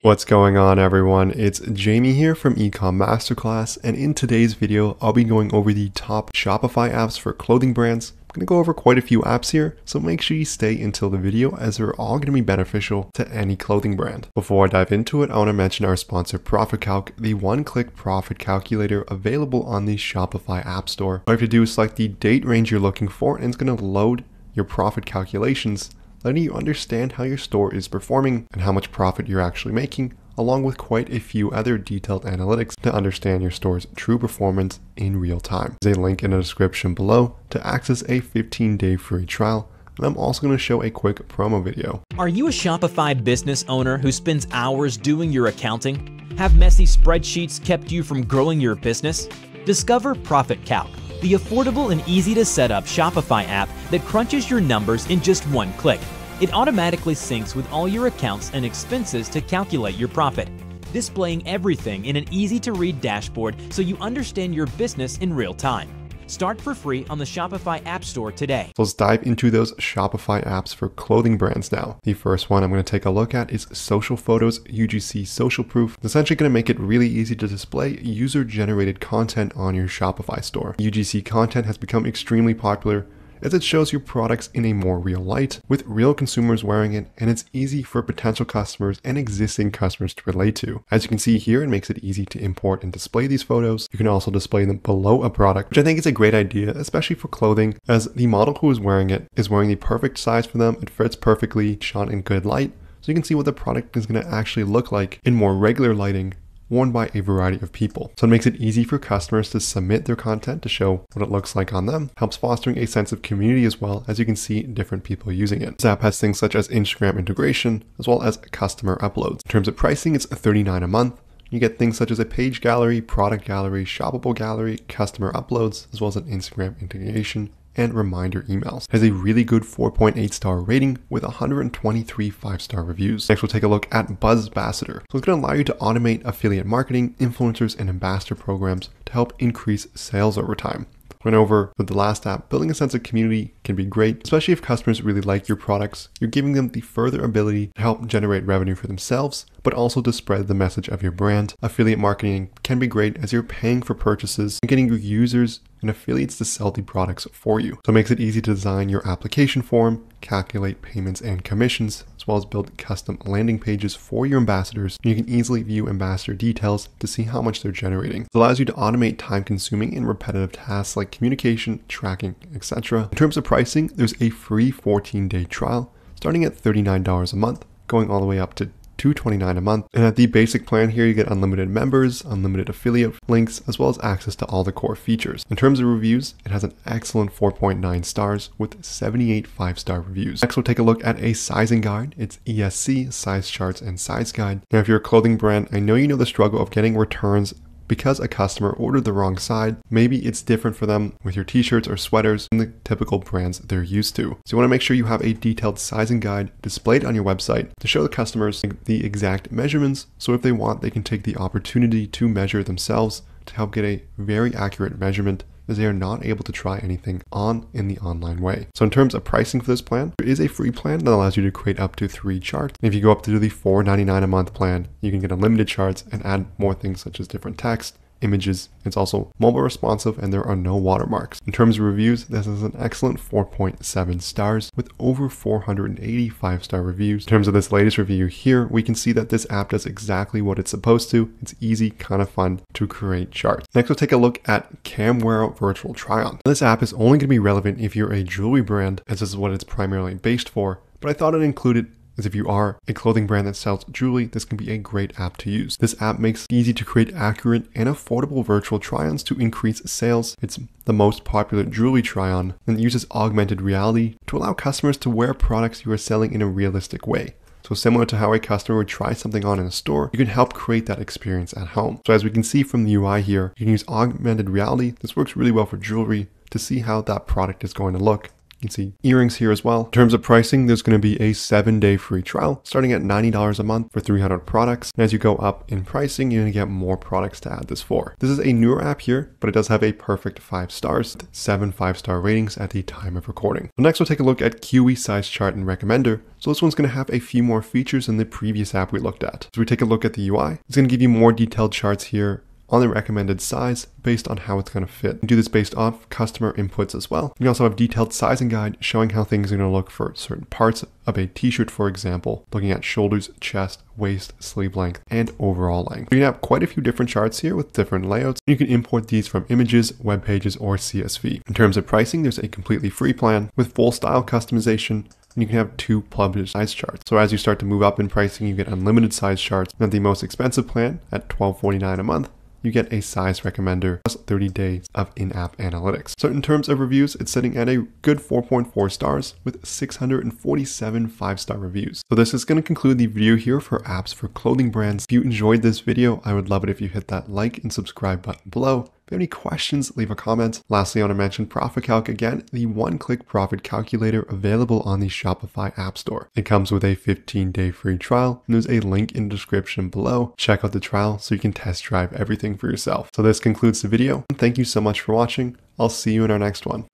What's going on everyone? It's Jamie here from Ecom Masterclass and in today's video I'll be going over the top Shopify apps for clothing brands. I'm going to go over quite a few apps here, so make sure you stay until the video as they're all going to be beneficial to any clothing brand. Before I dive into it, I want to mention our sponsor ProfitCalc, the one-click profit calculator available on the Shopify App Store. All you have to do is select the date range you're looking for and it's going to load your profit calculations letting you understand how your store is performing and how much profit you're actually making, along with quite a few other detailed analytics to understand your store's true performance in real time. There's a link in the description below to access a 15 day free trial. And I'm also going to show a quick promo video. Are you a Shopify business owner who spends hours doing your accounting? Have messy spreadsheets kept you from growing your business? Discover Profit Calc the affordable and easy to set up Shopify app that crunches your numbers in just one click. It automatically syncs with all your accounts and expenses to calculate your profit, displaying everything in an easy to read dashboard so you understand your business in real time. Start for free on the Shopify App Store today. So let's dive into those Shopify apps for clothing brands now. The first one I'm going to take a look at is Social Photos UGC Social Proof. It's essentially going to make it really easy to display user generated content on your Shopify store. UGC content has become extremely popular as it shows your products in a more real light with real consumers wearing it and it's easy for potential customers and existing customers to relate to. As you can see here, it makes it easy to import and display these photos. You can also display them below a product, which I think is a great idea, especially for clothing as the model who is wearing it is wearing the perfect size for them. It fits perfectly, shot in good light. So you can see what the product is going to actually look like in more regular lighting worn by a variety of people. So it makes it easy for customers to submit their content to show what it looks like on them, helps fostering a sense of community as well as you can see different people using it. App has things such as Instagram integration as well as customer uploads. In terms of pricing, it's 39 a month. You get things such as a page gallery, product gallery, shoppable gallery, customer uploads, as well as an Instagram integration, and reminder emails. It has a really good 4.8 star rating with 123 5 star reviews. Next, we'll take a look at Buzzbassador. So it's going to allow you to automate affiliate marketing, influencers, and ambassador programs to help increase sales over time went over with the last app, building a sense of community can be great, especially if customers really like your products. You're giving them the further ability to help generate revenue for themselves, but also to spread the message of your brand. Affiliate marketing can be great as you're paying for purchases and getting your users and affiliates to sell the products for you. So it makes it easy to design your application form, calculate payments and commissions, as well as build custom landing pages for your ambassadors. You can easily view ambassador details to see how much they're generating. It allows you to automate time consuming and repetitive tasks like communication, tracking, etc. In terms of pricing, there's a free 14 day trial starting at $39 a month, going all the way up to 229 a month. And at the basic plan here, you get unlimited members, unlimited affiliate links, as well as access to all the core features. In terms of reviews, it has an excellent 4.9 stars with 78 5-star reviews. Next, we'll take a look at a sizing guide. It's ESC, size charts, and size guide. Now, if you're a clothing brand, I know you know the struggle of getting returns because a customer ordered the wrong side, maybe it's different for them with your t-shirts or sweaters than the typical brands they're used to. So you want to make sure you have a detailed sizing guide displayed on your website to show the customers the exact measurements. So if they want, they can take the opportunity to measure themselves to help get a very accurate measurement as they are not able to try anything on in the online way. So in terms of pricing for this plan, there is a free plan that allows you to create up to three charts. And if you go up to the $4.99 a month plan, you can get unlimited charts and add more things such as different text, images. It's also mobile responsive and there are no watermarks. In terms of reviews, this is an excellent 4.7 stars with over 485 star reviews. In terms of this latest review here, we can see that this app does exactly what it's supposed to. It's easy, kind of fun to create charts. Next, we'll take a look at Camweara Virtual Try-On. This app is only going to be relevant if you're a jewelry brand, as this is what it's primarily based for, but I thought it included as if you are a clothing brand that sells jewelry, this can be a great app to use. This app makes it easy to create accurate and affordable virtual try-ons to increase sales. It's the most popular jewelry try-on and it uses augmented reality to allow customers to wear products you are selling in a realistic way. So similar to how a customer would try something on in a store, you can help create that experience at home. So as we can see from the UI here, you can use augmented reality. This works really well for jewelry to see how that product is going to look You can see earrings here as well. In terms of pricing, there's going to be a seven day free trial starting at $90 a month for 300 products. And as you go up in pricing, you're going to get more products to add this for. This is a newer app here, but it does have a perfect five stars, seven five star ratings at the time of recording. Next we'll take a look at Kiwi size chart and recommender. So this one's going to have a few more features than the previous app we looked at. So we take a look at the UI. It's going to give you more detailed charts here on the recommended size based on how it's going to fit. Do this based off customer inputs as well. You also have detailed sizing guide showing how things are going to look for certain parts of a t-shirt, for example, looking at shoulders, chest, waist, sleeve length, and overall length. You can have quite a few different charts here with different layouts. You can import these from images, web pages, or CSV. In terms of pricing, there's a completely free plan with full style customization, and you can have two published size charts. So as you start to move up in pricing, you get unlimited size charts. And the most expensive plan at $12.49 a month you get a size recommender plus 30 days of in-app analytics. So in terms of reviews, it's sitting at a good 4.4 stars with 647 five-star reviews. So this is going to conclude the video here for apps for clothing brands. If you enjoyed this video, I would love it if you hit that like and subscribe button below. If you have any questions, leave a comment. Lastly, I want to mention Profit Calc again, the one-click profit calculator available on the Shopify App Store. It comes with a 15-day free trial, and there's a link in the description below. Check out the trial so you can test drive everything for yourself. So this concludes the video. Thank you so much for watching. I'll see you in our next one.